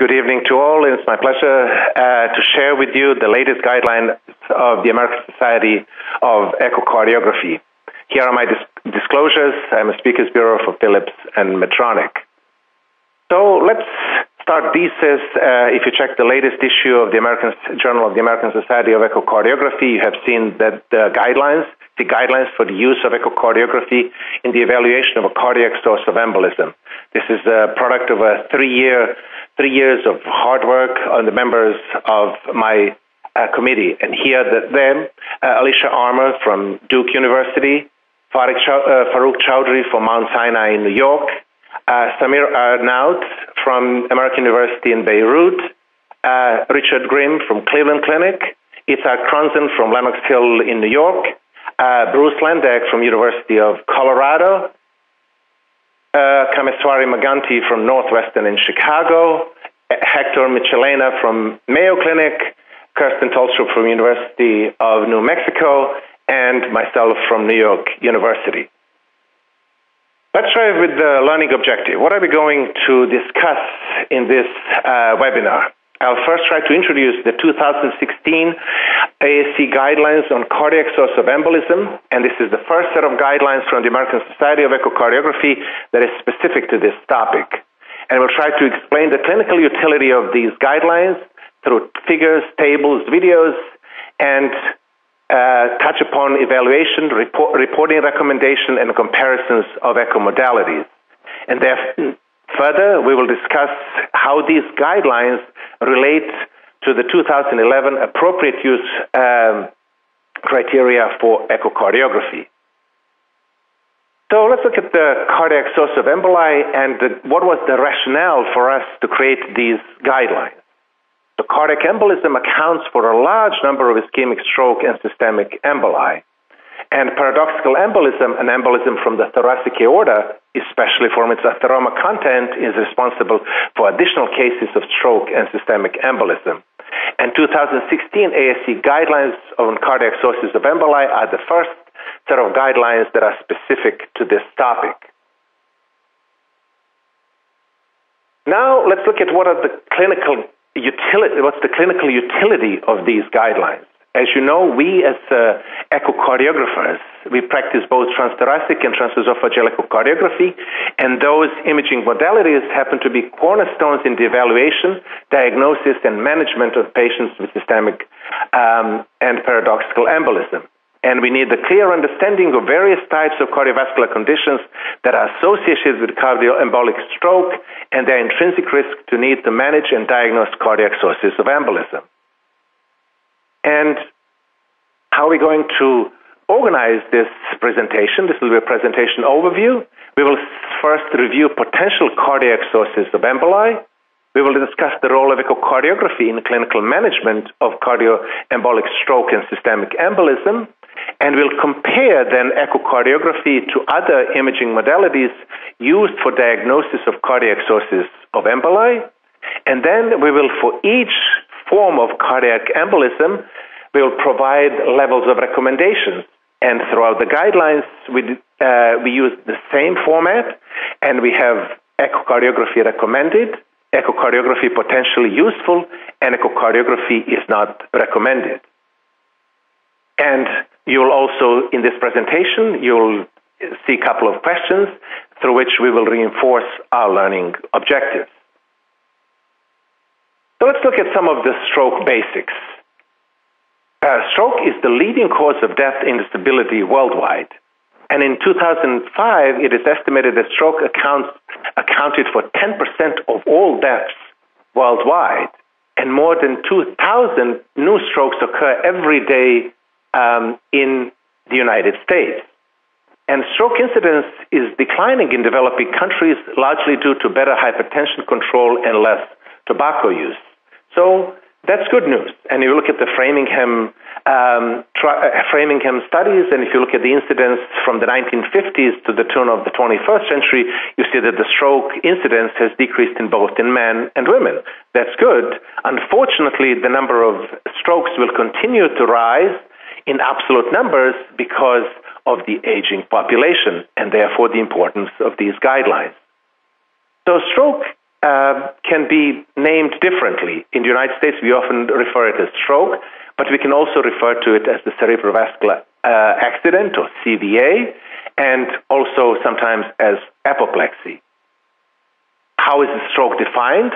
Good evening to all. It's my pleasure uh, to share with you the latest guidelines of the American Society of Echocardiography. Here are my dis- disclosures. I'm a Speakers Bureau for Philips and Medtronic. So let's start thesis. Uh, if you check the latest issue of the American Journal of the American Society of Echocardiography, you have seen that the guidelines, the guidelines for the use of echocardiography in the evaluation of a cardiac source of embolism. This is a product of a three-year, three years of hard work on the members of my uh, committee. And here, the, them, uh, Alicia Armour from Duke University, Farooq uh, Chaudhry from Mount Sinai in New York, uh, Samir Arnaout from American University in Beirut, uh, Richard Grimm from Cleveland Clinic, Itzhak Kronzon from Lenox Hill in New York, uh, Bruce Landeck from University of Colorado, uh, Kameswari Maganti from Northwestern in Chicago, Hector Michelena from Mayo Clinic, Kirsten Tolstrup from University of New Mexico, and myself from New York University. Let's try with the learning objective. What are we going to discuss in this uh, webinar? I'll first try to introduce the 2016 ASE guidelines on cardiac source of embolism, and this is the first set of guidelines from the American Society of Echocardiography that is specific to this topic. And we'll try to explain the clinical utility of these guidelines through figures, tables, videos, and uh, touch upon evaluation, report, reporting recommendation, and comparisons of echo modalities. And further, we will discuss how these guidelines relate to the 2011 appropriate use um, criteria for echocardiography. So let's look at the cardiac source of emboli and the, what was the rationale for us to create these guidelines. The cardiac embolism accounts for a large number of ischemic stroke and systemic emboli. And paradoxical embolism, an embolism from the thoracic aorta, especially from its atheroma content, is responsible for additional cases of stroke and systemic embolism. And 2016 ASE guidelines on cardiac sources of emboli are the first set of guidelines that are specific to this topic. Now let's look at what are the clinical utility, what's the clinical utility of these guidelines? As you know, we as uh, echocardiographers, we practice both transthoracic and transesophageal echocardiography, and those imaging modalities happen to be cornerstones in the evaluation, diagnosis, and management of patients with systemic um, and paradoxical embolism and we need a clear understanding of various types of cardiovascular conditions that are associated with cardioembolic stroke and their intrinsic risk to need to manage and diagnose cardiac sources of embolism. And how are we going to organize this presentation? This will be a presentation overview. We will first review potential cardiac sources of emboli. We will discuss the role of echocardiography in clinical management of cardioembolic stroke and systemic embolism and we'll compare then echocardiography to other imaging modalities used for diagnosis of cardiac sources of emboli. And then we will, for each form of cardiac embolism, we will provide levels of recommendations. And throughout the guidelines, we, uh, we use the same format, and we have echocardiography recommended, echocardiography potentially useful, and echocardiography is not recommended. And You'll also, in this presentation, you'll see a couple of questions through which we will reinforce our learning objectives. So let's look at some of the stroke basics. Uh, stroke is the leading cause of death in disability worldwide. And in 2005, it is estimated that stroke accounts, accounted for 10% of all deaths worldwide. And more than 2,000 new strokes occur every day um, in the United States. And stroke incidence is declining in developing countries largely due to better hypertension control and less tobacco use. So that's good news. And if you look at the Framingham, um, tri- uh, Framingham studies, and if you look at the incidence from the 1950s to the turn of the 21st century, you see that the stroke incidence has decreased in both in men and women. That's good. Unfortunately, the number of strokes will continue to rise in absolute numbers because of the aging population and therefore the importance of these guidelines. So, stroke uh, can be named differently. In the United States, we often refer to it as stroke, but we can also refer to it as the cerebrovascular uh, accident or CVA, and also sometimes as apoplexy. How is the stroke defined?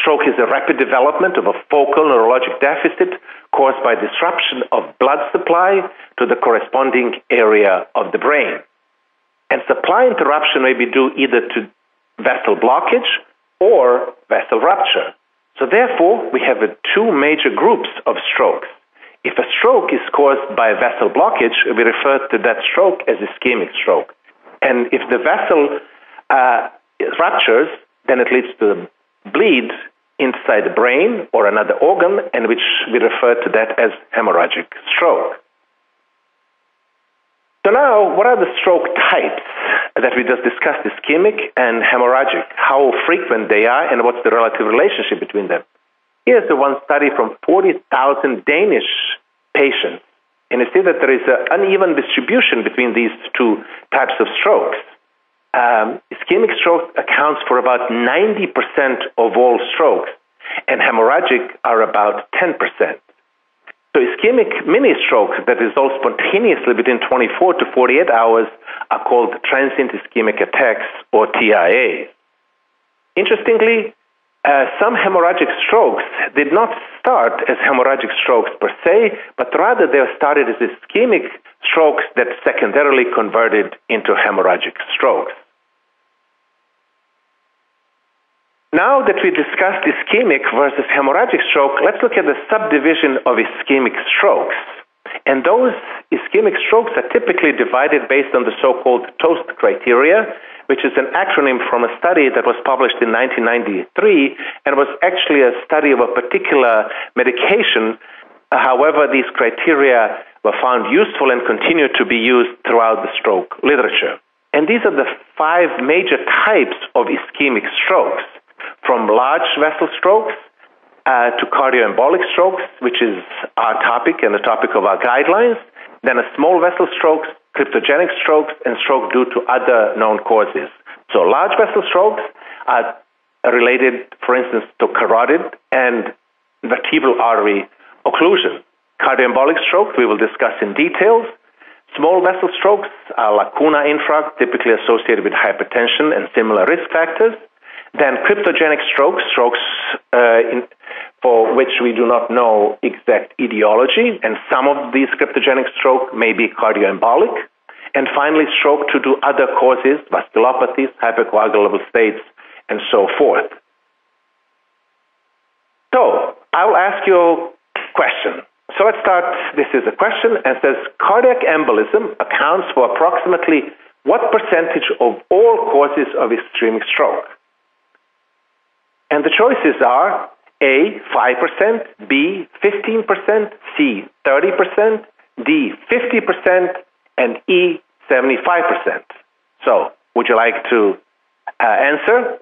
Stroke is a rapid development of a focal neurologic deficit caused by disruption of blood supply to the corresponding area of the brain. And supply interruption may be due either to vessel blockage or vessel rupture. So therefore, we have two major groups of strokes. If a stroke is caused by a vessel blockage, we refer to that stroke as ischemic stroke. And if the vessel uh, ruptures, then it leads to bleed inside the brain or another organ, and which we refer to that as hemorrhagic stroke. So now, what are the stroke types that we just discussed, ischemic and hemorrhagic, how frequent they are, and what's the relative relationship between them? Here's the one study from 40,000 Danish patients, and you see that there is an uneven distribution between these two types of strokes. Um, ischemic stroke accounts for about 90% of all strokes, and hemorrhagic are about 10%. So ischemic mini strokes that resolve spontaneously within 24 to 48 hours are called transient ischemic attacks or TIA. Interestingly, uh, some hemorrhagic strokes did not start as hemorrhagic strokes per se, but rather they started as ischemic strokes that secondarily converted into hemorrhagic strokes. Now that we discussed ischemic versus hemorrhagic stroke, let's look at the subdivision of ischemic strokes. And those ischemic strokes are typically divided based on the so called TOAST criteria, which is an acronym from a study that was published in 1993 and was actually a study of a particular medication. However, these criteria were found useful and continue to be used throughout the stroke literature. And these are the five major types of ischemic strokes from large vessel strokes uh, to cardioembolic strokes, which is our topic and the topic of our guidelines, then a small vessel strokes, cryptogenic strokes, and stroke due to other known causes. So large vessel strokes are related, for instance, to carotid and vertebral artery occlusion. Cardioembolic stroke we will discuss in details. Small vessel strokes are lacuna infarct, typically associated with hypertension and similar risk factors. Then cryptogenic strokes, strokes uh, in, for which we do not know exact etiology, and some of these cryptogenic stroke may be cardioembolic. And finally, stroke to do other causes, vasculopathies, hypercoagulable states, and so forth. So, I'll ask you a question. So let's start. This is a question and says cardiac embolism accounts for approximately what percentage of all causes of ischemic stroke? And the choices are A, 5%, B, 15%, C, 30%, D, 50%, and E, 75%. So, would you like to uh, answer?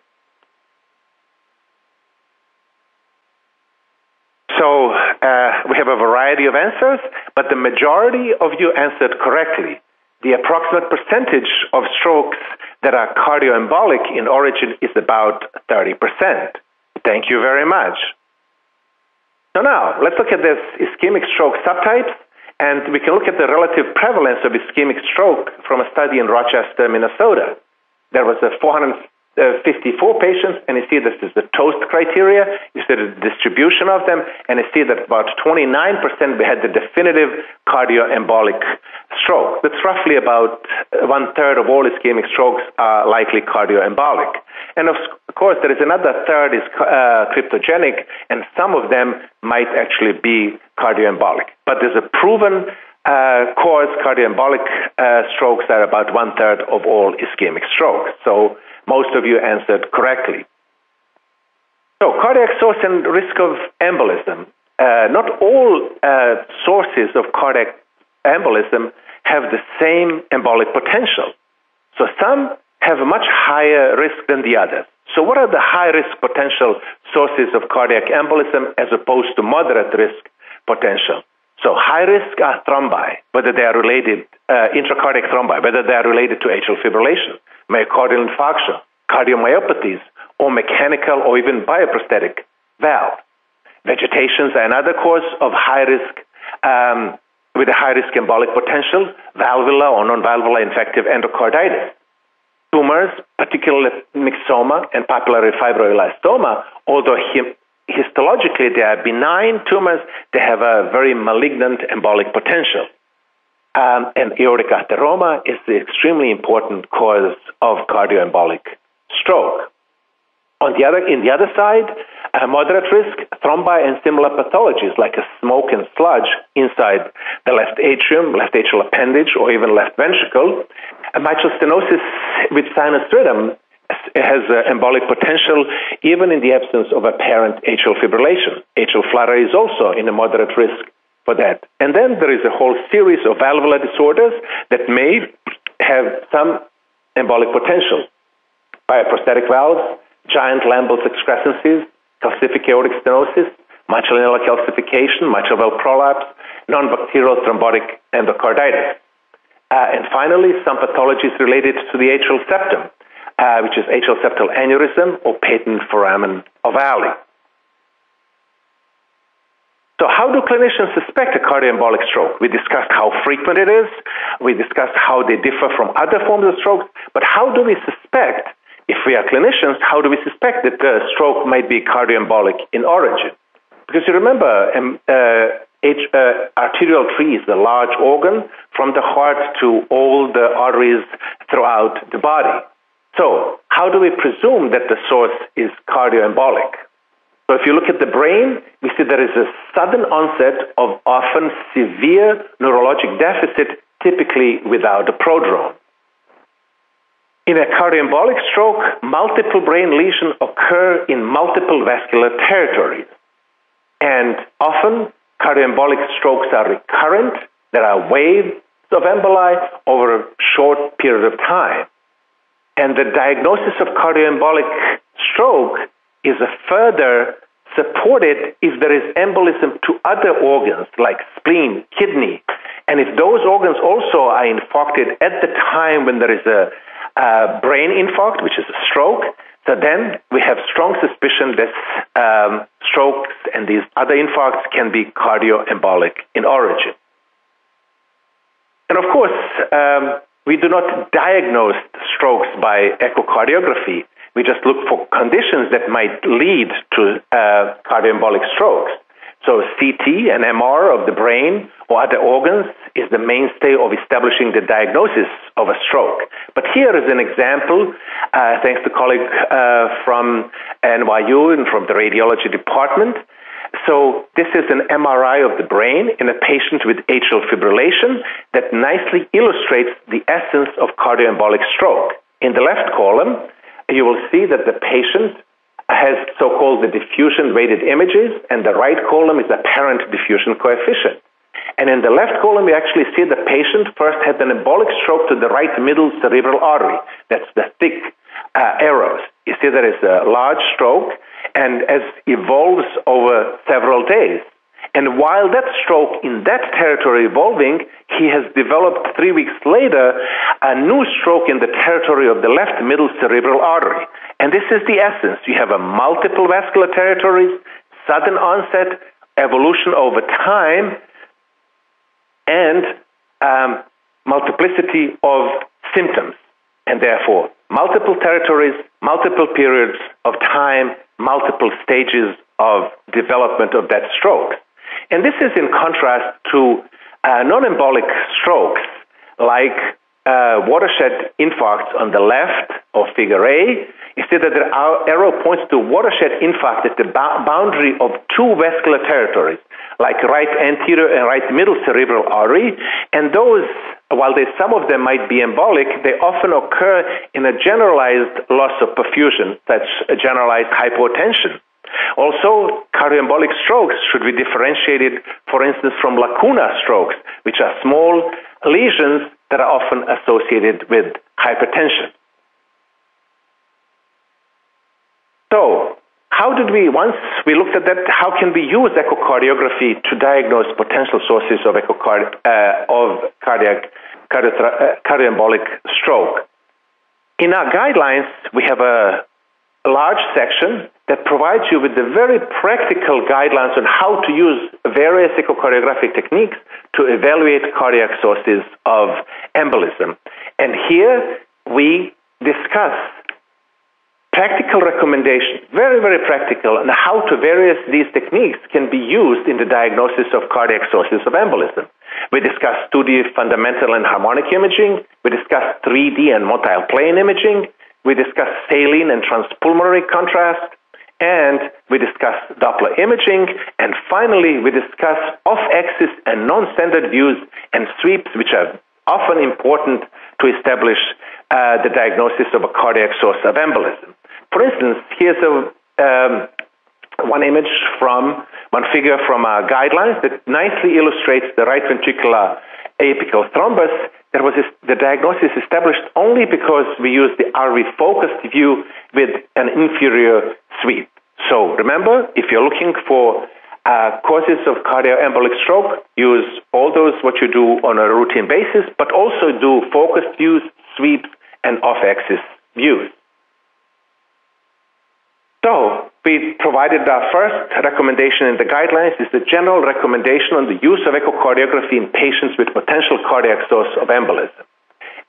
So, uh, we have a variety of answers, but the majority of you answered correctly. The approximate percentage of strokes that are cardioembolic in origin is about 30%. Thank you very much. So now, let's look at this ischemic stroke subtypes, and we can look at the relative prevalence of ischemic stroke from a study in Rochester, Minnesota. There was a 400 uh, 54 patients, and you see this is the TOAST criteria. You see the distribution of them, and you see that about 29% we had the definitive cardioembolic stroke. That's roughly about one third of all ischemic strokes are likely cardioembolic. And of course, there is another third is uh, cryptogenic, and some of them might actually be cardioembolic. But there's a proven uh, cause cardioembolic uh, strokes are about one third of all ischemic strokes. So most of you answered correctly. So, cardiac source and risk of embolism. Uh, not all uh, sources of cardiac embolism have the same embolic potential. So, some have a much higher risk than the others. So, what are the high risk potential sources of cardiac embolism as opposed to moderate risk potential? So, high risk are thrombi, whether they are related, uh, intracardiac thrombi, whether they are related to atrial fibrillation myocardial infarction, cardiomyopathies, or mechanical or even bioprosthetic valve. Vegetations are another cause of high risk um, with a high risk embolic potential, valvular or non-valvular infective endocarditis. Tumors, particularly myxoma and papillary fibroelastoma, although histologically they are benign tumors, they have a very malignant embolic potential. Um, and aortic atheroma is the extremely important cause of cardioembolic stroke. On the other, in the other side, a moderate risk, thrombi and similar pathologies like a smoke and sludge inside the left atrium, left atrial appendage, or even left ventricle. A mitral stenosis with sinus rhythm has uh, embolic potential even in the absence of apparent atrial fibrillation. Atrial flutter is also in a moderate risk for that. And then there is a whole series of valvular disorders that may have some embolic potential. Bioprosthetic valves, giant Lambl's excrescences, calcific aortic stenosis, mitral calcification, mitral valve prolapse, non-bacterial thrombotic endocarditis. Uh, and finally, some pathologies related to the atrial septum, uh, which is atrial septal aneurysm or patent foramen ovale. So, how do clinicians suspect a cardioembolic stroke? We discussed how frequent it is. We discussed how they differ from other forms of stroke. But how do we suspect, if we are clinicians, how do we suspect that the stroke might be cardioembolic in origin? Because you remember, um, uh, H, uh, arterial tree is the large organ from the heart to all the arteries throughout the body. So, how do we presume that the source is cardioembolic? So if you look at the brain, we see there is a sudden onset of often severe neurologic deficit, typically without a prodrome. In a cardioembolic stroke, multiple brain lesions occur in multiple vascular territories. And often, cardioembolic strokes are recurrent. There are waves of emboli over a short period of time. And the diagnosis of cardioembolic stroke is further supported if there is embolism to other organs like spleen, kidney, and if those organs also are infarcted at the time when there is a, a brain infarct, which is a stroke, so then we have strong suspicion that um, strokes and these other infarcts can be cardioembolic in origin. And of course, um, we do not diagnose strokes by echocardiography. We just look for conditions that might lead to uh, cardioembolic strokes. So CT and MR of the brain or other organs is the mainstay of establishing the diagnosis of a stroke. But here is an example, uh, thanks to colleague uh, from NYU and from the radiology department. So this is an MRI of the brain in a patient with atrial fibrillation that nicely illustrates the essence of cardioembolic stroke. In the left column, you will see that the patient has so-called the diffusion weighted images, and the right column is apparent diffusion coefficient. And in the left column, you actually see the patient first had an embolic stroke to the right middle cerebral artery. That's the thick uh, arrows. You see there is a large stroke, and as evolves over several days, and while that stroke in that territory evolving, he has developed three weeks later a new stroke in the territory of the left middle cerebral artery. And this is the essence. You have a multiple vascular territories, sudden onset, evolution over time, and um, multiplicity of symptoms. And therefore, multiple territories, multiple periods of time, multiple stages of development of that stroke. And this is in contrast to uh, non-embolic strokes like uh, watershed infarcts on the left of figure A. You see that the arrow points to watershed infarct at the boundary of two vascular territories, like right anterior and right middle cerebral artery. And those, while they, some of them might be embolic, they often occur in a generalized loss of perfusion, such a generalized hypotension. Also, cardioembolic strokes should be differentiated, for instance, from lacuna strokes, which are small lesions that are often associated with hypertension. So, how did we, once we looked at that, how can we use echocardiography to diagnose potential sources of, echocard, uh, of cardiac, uh, cardioembolic stroke? In our guidelines, we have a large section that provides you with the very practical guidelines on how to use various echocardiographic techniques to evaluate cardiac sources of embolism. And here we discuss practical recommendations, very, very practical, on how to various these techniques can be used in the diagnosis of cardiac sources of embolism. We discussed 2D fundamental and harmonic imaging. We discussed 3D and motile multiplane imaging. We discussed saline and transpulmonary contrast. And we discussed Doppler imaging. And finally, we discussed off axis and non standard views and sweeps, which are often important to establish uh, the diagnosis of a cardiac source of embolism. For instance, here's a, um, one image from one figure from our guidelines that nicely illustrates the right ventricular apical thrombus that was the diagnosis established only because we used the RV focused view with an inferior sweep. So remember, if you're looking for uh, causes of cardioembolic stroke, use all those what you do on a routine basis, but also do focused views, sweeps, and off-axis views. So we provided our first recommendation in the guidelines is the general recommendation on the use of echocardiography in patients with potential cardiac source of embolism.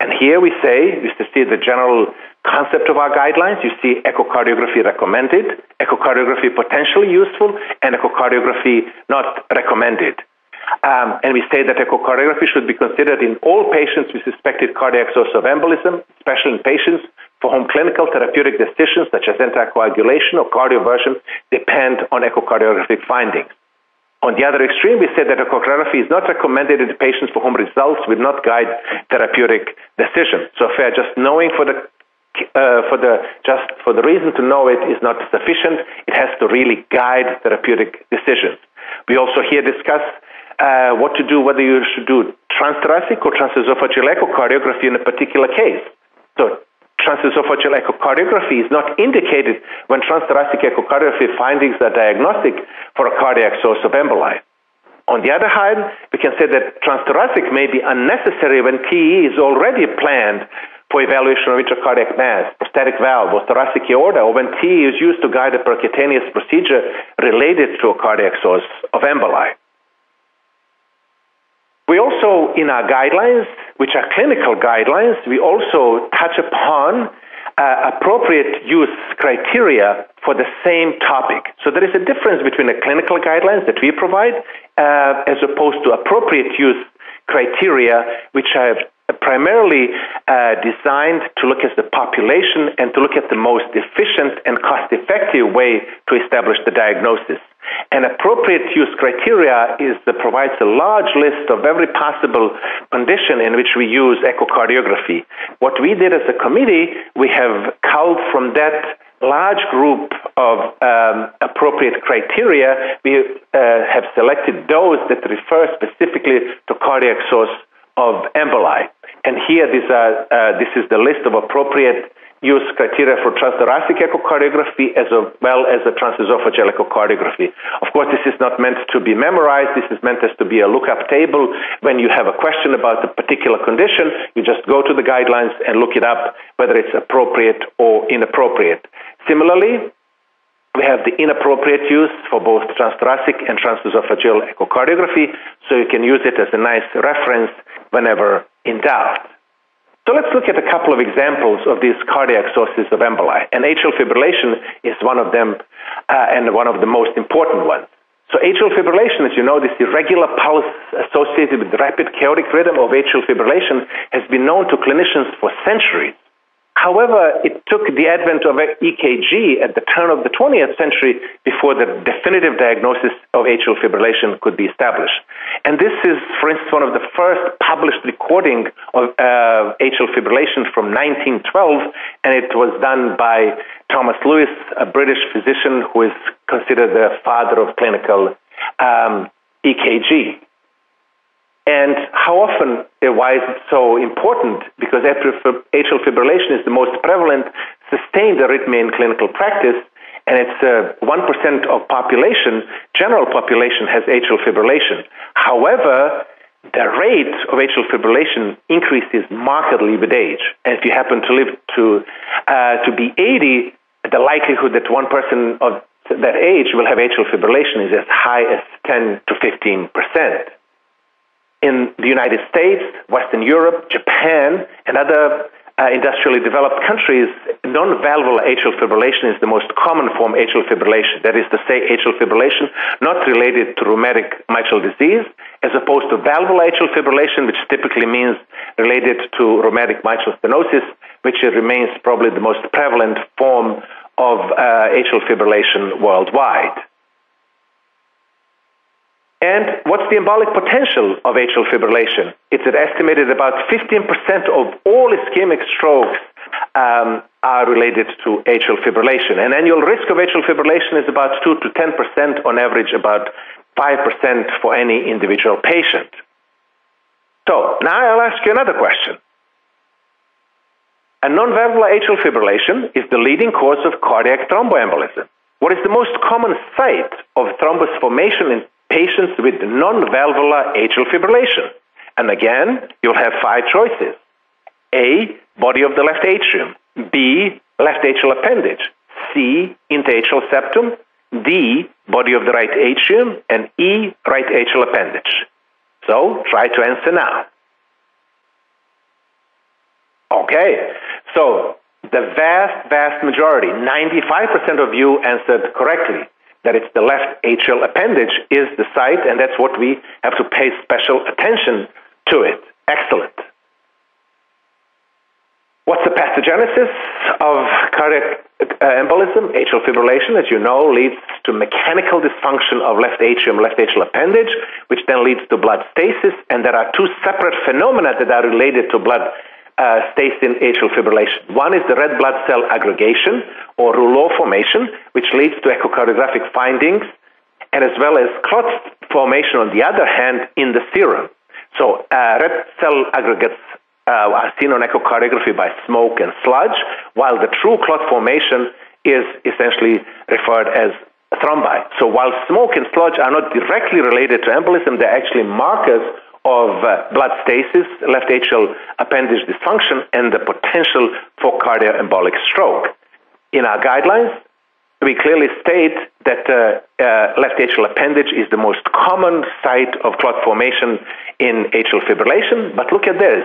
And here we say, you see the general concept of our guidelines. You see echocardiography recommended, echocardiography potentially useful, and echocardiography not recommended. Um, and we say that echocardiography should be considered in all patients with suspected cardiac source of embolism, especially in patients for whom clinical therapeutic decisions such as anticoagulation or cardioversion depend on echocardiographic findings. On the other extreme, we said that echocardiography is not recommended in patients for whom results will not guide therapeutic decisions. So, fair just knowing for the uh, for the just for the reason to know it is not sufficient. It has to really guide therapeutic decisions. We also here discuss uh, what to do, whether you should do transthoracic or transesophageal echocardiography in a particular case. So transesophageal echocardiography is not indicated when transthoracic echocardiography findings are diagnostic for a cardiac source of emboli. On the other hand, we can say that transthoracic may be unnecessary when TE is already planned for evaluation of intracardiac mass, prosthetic valve, or thoracic aorta, or when TE is used to guide a percutaneous procedure related to a cardiac source of emboli. Also, in our guidelines, which are clinical guidelines, we also touch upon uh, appropriate use criteria for the same topic. So there is a difference between the clinical guidelines that we provide uh, as opposed to appropriate use criteria, which are primarily uh, designed to look at the population and to look at the most efficient and cost effective way to establish the diagnosis. An appropriate use criteria is that provides a large list of every possible condition in which we use echocardiography. What we did as a committee, we have culled from that large group of um, appropriate criteria, we uh, have selected those that refer specifically to cardiac source of emboli. And here, uh, this is the list of appropriate use criteria for transthoracic echocardiography as well as a transesophageal echocardiography. Of course, this is not meant to be memorized. This is meant as to be a lookup table. When you have a question about a particular condition, you just go to the guidelines and look it up, whether it's appropriate or inappropriate. Similarly, we have the inappropriate use for both transthoracic and transesophageal echocardiography, so you can use it as a nice reference whenever in doubt. So let's look at a couple of examples of these cardiac sources of emboli. And atrial fibrillation is one of them uh, and one of the most important ones. So atrial fibrillation, as you know, this irregular pulse associated with rapid chaotic rhythm of atrial fibrillation has been known to clinicians for centuries. However, it took the advent of EKG at the turn of the 20th century before the definitive diagnosis of atrial fibrillation could be established. And this is, for instance, one of the first published recording of uh, atrial fibrillation from 1912, and it was done by Thomas Lewis, a British physician who is considered the father of clinical um, EKG. And how often, uh, why is it so important? Because atrial fibrillation is the most prevalent sustained arrhythmia in clinical practice, and it's uh, 1% of population, general population has atrial fibrillation. However, the rate of atrial fibrillation increases markedly with age. And if you happen to live to, uh, to be 80, the likelihood that one person of that age will have atrial fibrillation is as high as 10 to 15 percent. In the United States, Western Europe, Japan, and other uh, industrially developed countries, non-valvular atrial fibrillation is the most common form of atrial fibrillation. That is to say, atrial fibrillation not related to rheumatic mitral disease, as opposed to valvular atrial fibrillation, which typically means related to rheumatic mitral stenosis, which remains probably the most prevalent form of uh, atrial fibrillation worldwide. And what's the embolic potential of atrial fibrillation? It's estimated about 15% of all ischemic strokes um, are related to atrial fibrillation. And annual risk of atrial fibrillation is about 2 to 10%, on average, about 5% for any individual patient. So now I'll ask you another question. A non-valvular atrial fibrillation is the leading cause of cardiac thromboembolism. What is the most common site of thrombus formation in patients with non-valvular atrial fibrillation? And again, you'll have five choices. A, body of the left atrium. B, left atrial appendage. C, interatrial septum. D, body of the right atrium. And E, right atrial appendage. So try to answer now. Okay, so the vast, vast majority, 95% of you answered correctly that it's the left atrial appendage is the site, and that's what we have to pay special attention to it. Excellent. What's the pathogenesis of cardiac uh, embolism? Atrial fibrillation, as you know, leads to mechanical dysfunction of left atrium, left atrial appendage, which then leads to blood stasis, and there are two separate phenomena that are related to blood uh, in atrial fibrillation. One is the red blood cell aggregation or rouleau formation, which leads to echocardiographic findings, and as well as clot formation on the other hand in the serum. So uh, red cell aggregates uh, are seen on echocardiography by smoke and sludge, while the true clot formation is essentially referred as thrombi. So while smoke and sludge are not directly related to embolism, they're actually markers of uh, blood stasis, left atrial appendage dysfunction, and the potential for cardioembolic stroke. In our guidelines, we clearly state that uh, uh, left atrial appendage is the most common site of clot formation in atrial fibrillation. But look at this.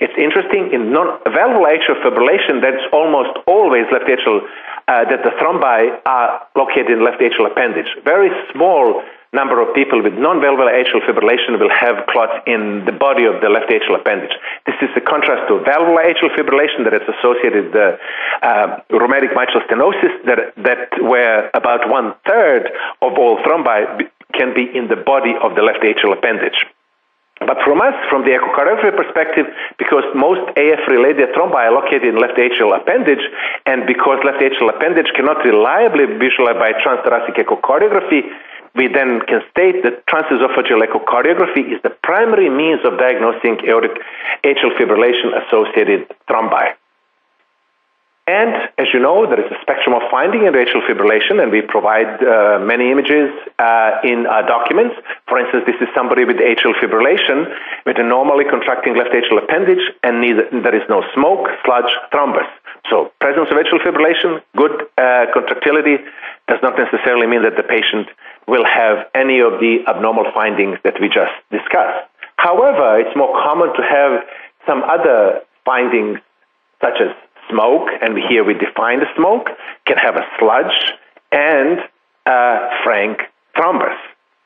It's interesting in non-valvular atrial fibrillation, that's almost always left atrial, uh, that the thrombi are located in left atrial appendage. Very small number of people with non-valvular atrial fibrillation will have clots in the body of the left atrial appendage. This is a contrast to valvular atrial fibrillation that is associated with uh, uh, rheumatic mitral stenosis that, that where about one third of all thrombi can be in the body of the left atrial appendage. But from us, from the echocardiography perspective, because most AF-related thrombi are located in left atrial appendage, and because left atrial appendage cannot reliably be visualized by transthoracic echocardiography, we then can state that transesophageal echocardiography is the primary means of diagnosing aortic atrial fibrillation associated thrombi. And as you know, there is a spectrum of finding in atrial fibrillation, and we provide uh, many images uh, in our documents. For instance, this is somebody with atrial fibrillation with a normally contracting left atrial appendage, and neither, there is no smoke, sludge, thrombus. So, presence of atrial fibrillation, good uh, contractility, does not necessarily mean that the patient will have any of the abnormal findings that we just discussed. However, it's more common to have some other findings, such as smoke, and here we define the smoke, can have a sludge and a frank thrombus.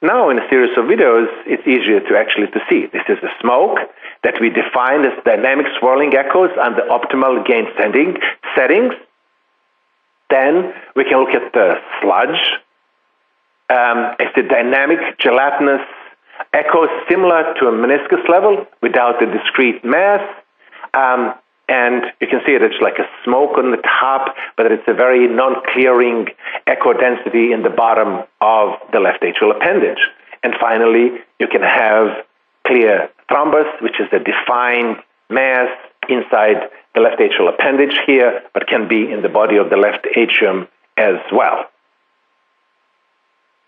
Now, in a series of videos, it's easier to actually to see. This is the smoke that we define as dynamic swirling echoes under optimal gain setting, settings. Then we can look at the sludge um, it's a dynamic, gelatinous echo similar to a meniscus level without the discrete mass. Um, and you can see it, it's like a smoke on the top, but it's a very non-clearing echo density in the bottom of the left atrial appendage. And finally, you can have clear thrombus, which is a defined mass inside the left atrial appendage here, but can be in the body of the left atrium as well.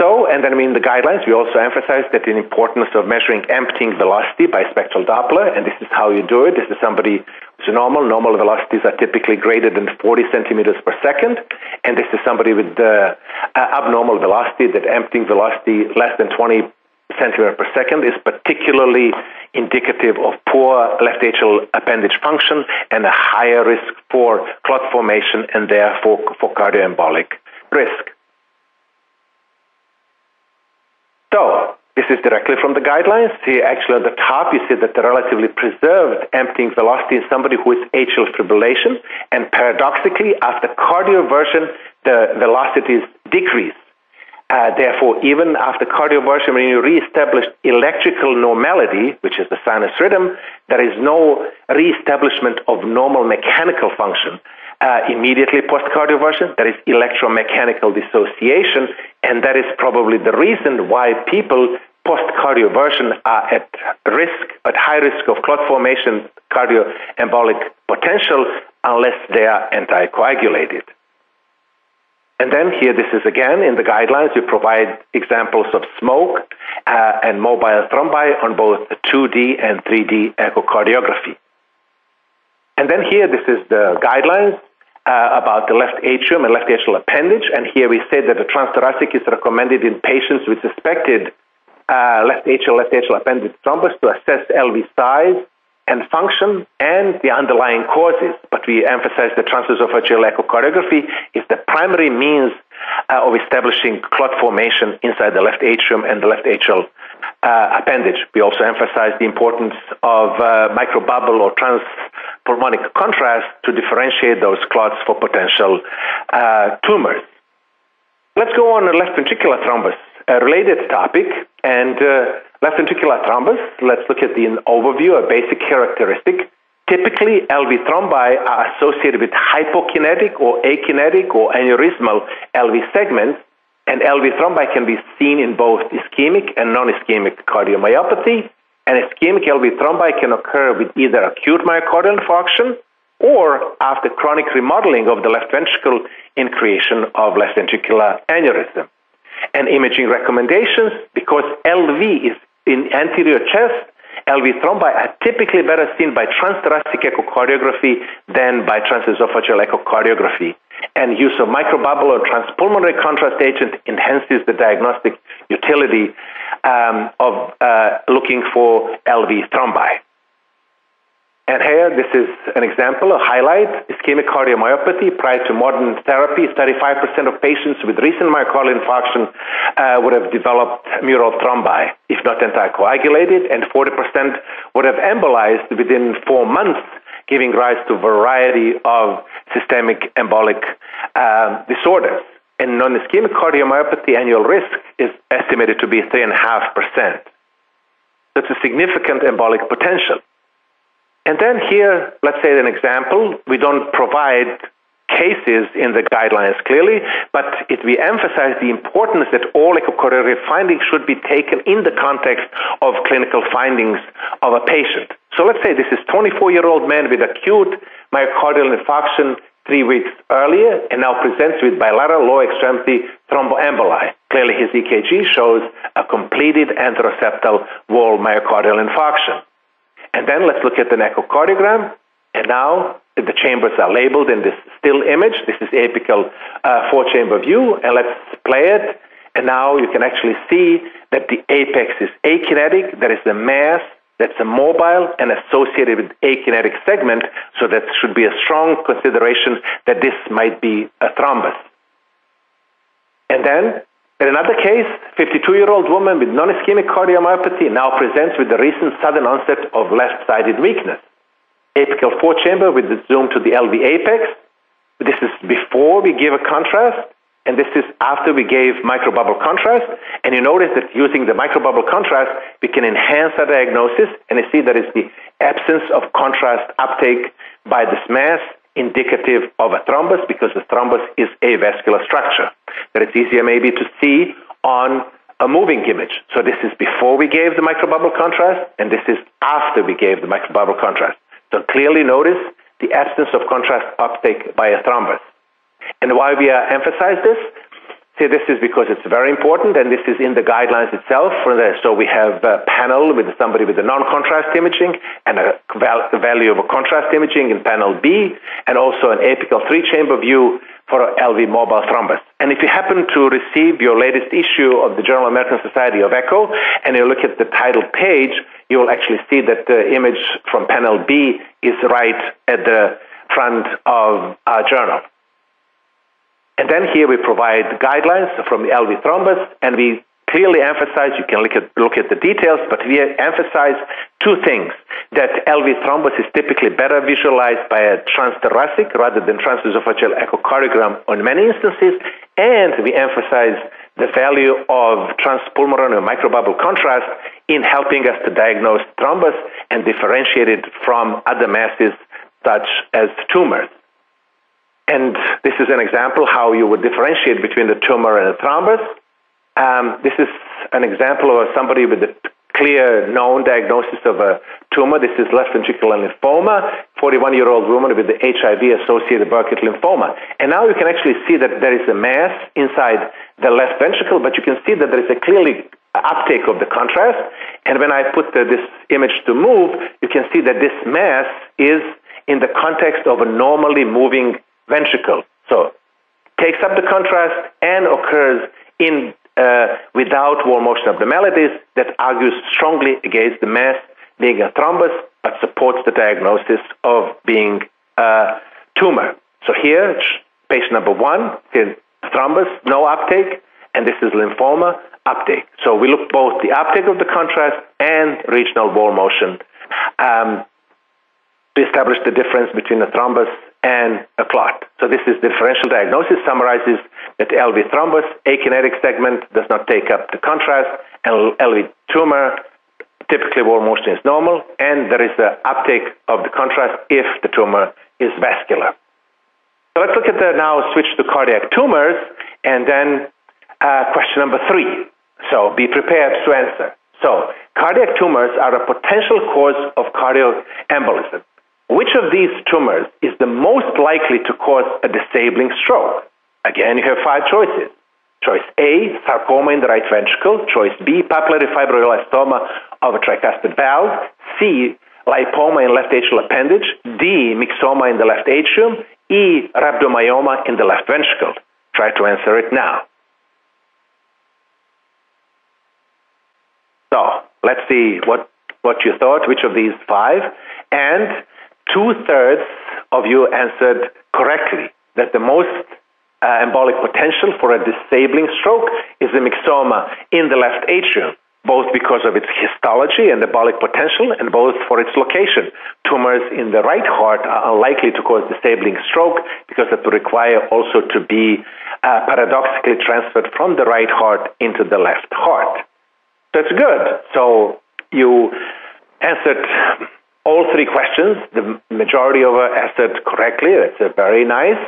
So, and then I mean the guidelines, we also emphasize that the importance of measuring emptying velocity by spectral Doppler, and this is how you do it. This is somebody who's normal. Normal velocities are typically greater than 40 centimeters per second, and this is somebody with the uh, abnormal velocity, that emptying velocity less than 20 centimeter per second is particularly indicative of poor left atrial appendage function and a higher risk for clot formation and therefore for cardioembolic risk. So, this is directly from the guidelines. Here, actually, on the top, you see that the relatively preserved emptying velocity in somebody who is atrial fibrillation, and paradoxically, after cardioversion, the velocities decrease. Uh, therefore, even after cardioversion, when you reestablish electrical normality, which is the sinus rhythm, there is no reestablishment of normal mechanical function. Uh, immediately post cardioversion, there is electromechanical dissociation, and that is probably the reason why people post cardioversion are at risk, at high risk of clot formation, cardioembolic potential, unless they are anticoagulated. And then here, this is again in the guidelines, we provide examples of smoke uh, and mobile thrombi on both 2D and 3D echocardiography. And then here, this is the guidelines uh, about the left atrium and left atrial appendage. And here we say that the transthoracic is recommended in patients with suspected uh, left atrial, left atrial appendage thrombus to assess LV size and function and the underlying causes. But we emphasize the transesophageal echocardiography is the primary means uh, of establishing clot formation inside the left atrium and the left atrial uh, appendage. We also emphasize the importance of uh, microbubble or transpulmonic contrast to differentiate those clots for potential uh, tumors. Let's go on to left ventricular thrombus, a related topic, and uh, Left ventricular thrombus, let's look at the overview, a basic characteristic. Typically, LV thrombi are associated with hypokinetic or akinetic or aneurysmal LV segments, and LV thrombi can be seen in both ischemic and non-ischemic cardiomyopathy. And ischemic LV thrombi can occur with either acute myocardial infarction or after chronic remodeling of the left ventricle in creation of left ventricular aneurysm. And imaging recommendations, because LV is in anterior chest, LV thrombi are typically better seen by transthoracic echocardiography than by transesophageal echocardiography. And use of microbubble or transpulmonary contrast agent enhances the diagnostic utility um, of uh, looking for LV thrombi. And here, this is an example, a highlight, ischemic cardiomyopathy. Prior to modern therapy, 35% of patients with recent myocardial infarction uh, would have developed mural thrombi, if not anticoagulated, and 40% would have embolized within four months, giving rise to a variety of systemic embolic uh, disorders. And non-ischemic cardiomyopathy annual risk is estimated to be 3.5%. That's a significant embolic potential. And then here, let's say an example, we don't provide cases in the guidelines clearly, but it, we emphasize the importance that all echocardiography findings should be taken in the context of clinical findings of a patient. So let's say this is 24-year-old man with acute myocardial infarction three weeks earlier and now presents with bilateral lower extremity thromboemboli. Clearly his EKG shows a completed anteroseptal wall myocardial infarction. And then let's look at an echocardiogram. And now the chambers are labeled in this still image. This is apical uh, four chamber view. And let's play it. And now you can actually see that the apex is akinetic. There is a mass that's a mobile and associated with akinetic segment. So that should be a strong consideration that this might be a thrombus. And then in another case, 52-year-old woman with non-ischemic cardiomyopathy now presents with the recent sudden onset of left-sided weakness. Apical four-chamber with the zoom to the LV apex. This is before we give a contrast, and this is after we gave microbubble contrast. And you notice that using the microbubble contrast, we can enhance our diagnosis, and you see that it's the absence of contrast uptake by this mass indicative of a thrombus because the thrombus is a vascular structure that it's easier maybe to see on a moving image. So this is before we gave the microbubble contrast, and this is after we gave the microbubble contrast. So clearly notice the absence of contrast uptake by a thrombus. And why we emphasize this? See, this is because it's very important, and this is in the guidelines itself. So we have a panel with somebody with a non-contrast imaging and a value of a contrast imaging in panel B, and also an apical three-chamber view for LV mobile thrombus. And if you happen to receive your latest issue of the Journal of American Society of Echo, and you look at the title page, you will actually see that the image from panel B is right at the front of our journal. And then here we provide guidelines from LV thrombus, and we clearly emphasize, you can look at, look at the details, but we emphasize two things. That LV thrombus is typically better visualized by a transthoracic rather than transesophageal echocardiogram on many instances, and we emphasize the value of transpulmonary microbubble contrast in helping us to diagnose thrombus and differentiate it from other masses such as tumors. And this is an example how you would differentiate between the tumor and the thrombus. Um, this is an example of somebody with a clear known diagnosis of a tumor. This is left ventricular lymphoma, 41 year old woman with the HIV associated Burkitt lymphoma. And now you can actually see that there is a mass inside the left ventricle, but you can see that there is a clearly uptake of the contrast. And when I put the, this image to move, you can see that this mass is in the context of a normally moving ventricle. So takes up the contrast and occurs in uh, without wall motion abnormalities that argues strongly against the mass being a thrombus, but supports the diagnosis of being a tumor. So here, patient number one, thrombus, no uptake, and this is lymphoma, uptake. So we look both the uptake of the contrast and regional wall motion um, to establish the difference between a thrombus and a clot. So this is differential diagnosis summarizes that LV thrombus, akinetic segment does not take up the contrast, and LV tumor, typically wall motion is normal, and there is the uptake of the contrast if the tumor is vascular. So let's look at the now switch to cardiac tumors, and then uh, question number three. So be prepared to answer. So cardiac tumors are a potential cause of cardiac embolism. Which of these tumors is the most likely to cause a disabling stroke? Again, you have five choices. Choice A, sarcoma in the right ventricle. Choice B, papillary fibroelastoma of a tricuspid valve. C, lipoma in left atrial appendage. D, myxoma in the left atrium. E, rhabdomyoma in the left ventricle. Try to answer it now. So let's see what, what you thought, which of these five. And two thirds of you answered correctly that the most uh, embolic potential for a disabling stroke is the myxoma in the left atrium, both because of its histology and embolic potential, and both for its location. Tumors in the right heart are unlikely to cause disabling stroke because it would require also to be uh, paradoxically transferred from the right heart into the left heart. That's good. So you answered all three questions. The majority of us answered correctly. That's very nice.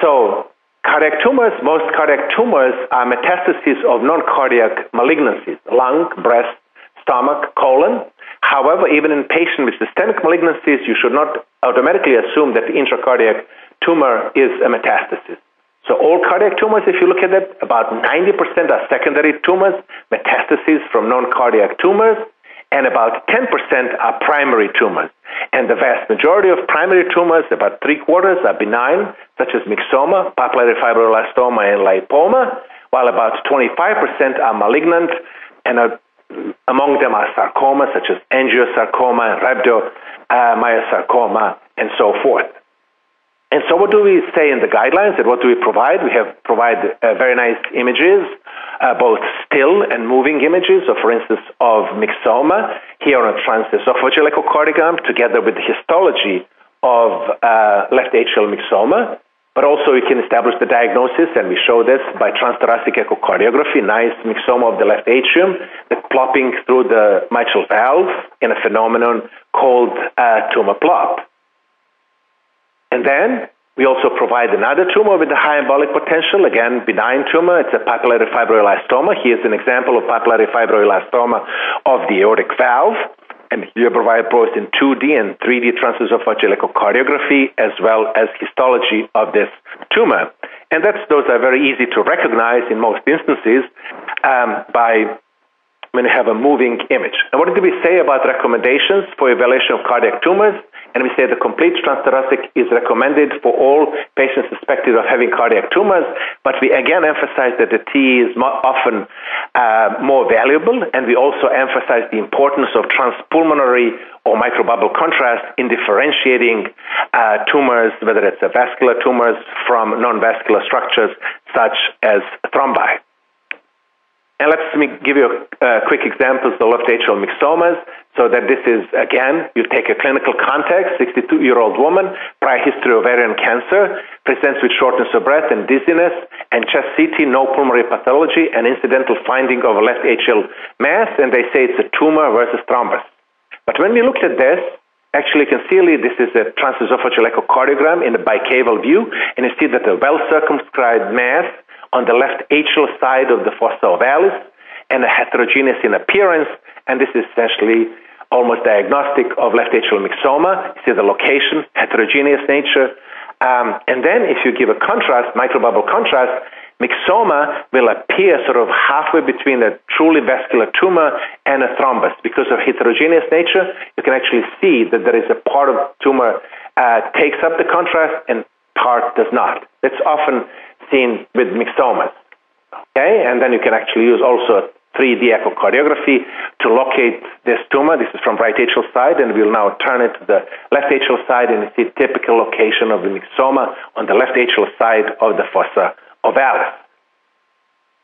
So, cardiac tumors, most cardiac tumors are metastases of non-cardiac malignancies, lung, breast, stomach, colon. However, even in patients with systemic malignancies, you should not automatically assume that the intracardiac tumor is a metastasis. So all cardiac tumors, if you look at it, about 90% are secondary tumors, metastases from non-cardiac tumors and about 10% are primary tumors. And the vast majority of primary tumors, about three quarters, are benign, such as myxoma, papillary fibroelastoma, and lipoma, while about 25% are malignant, and uh, among them are sarcomas, such as angiosarcoma, rhabdomyosarcoma, and so forth. And so, what do we say in the guidelines and what do we provide? We have provide uh, very nice images, uh, both still and moving images, So, for instance, of myxoma here on a transesophageal echocardiogram, together with the histology of uh, left atrial myxoma. But also, we can establish the diagnosis, and we show this by transthoracic echocardiography, nice myxoma of the left atrium, the plopping through the mitral valve in a phenomenon called uh, tumor plop. And then we also provide another tumor with a high embolic potential, again, benign tumor. It's a papillary fibroelastoma. Here's an example of papillary fibroelastoma of the aortic valve. And here provide both in 2D and 3D transesophageal echocardiography as well as histology of this tumor. And that's, those are very easy to recognize in most instances um, by when you have a moving image. And what did we say about recommendations for evaluation of cardiac tumors? And we say the complete transthoracic is recommended for all patients suspected of having cardiac tumors, but we again emphasize that the T is often uh, more valuable, and we also emphasize the importance of transpulmonary or microbubble contrast in differentiating uh, tumors, whether it's a vascular tumors from non-vascular structures such as thrombi. And let me give you a, quick example of left atrial myxomas so that this is, again, you take a clinical context, 62-year-old woman, prior history of ovarian cancer, presents with shortness of breath and dizziness, and chest CT, no pulmonary pathology, and incidental finding of a left atrial mass, and they say it's a tumor versus thrombus. But when we looked at this, actually you can see this is a transesophageal echocardiogram in a bicaval view, and you see that a well-circumscribed mass on the left atrial side of the fossa ovalis and a heterogeneous in appearance, and this is essentially almost diagnostic of left atrial myxoma. You see the location, heterogeneous nature. Um, and then if you give a contrast, microbubble contrast, myxoma will appear sort of halfway between a truly vascular tumor and a thrombus. Because of heterogeneous nature, you can actually see that there is a part of tumor uh, takes up the contrast and part does not. It's often seen with myxomas. Okay, and then you can actually use also 3D echocardiography to locate this tumor. This is from right atrial side, and we'll now turn it to the left atrial side and see typical location of the myxoma on the left atrial side of the fossa ovalis.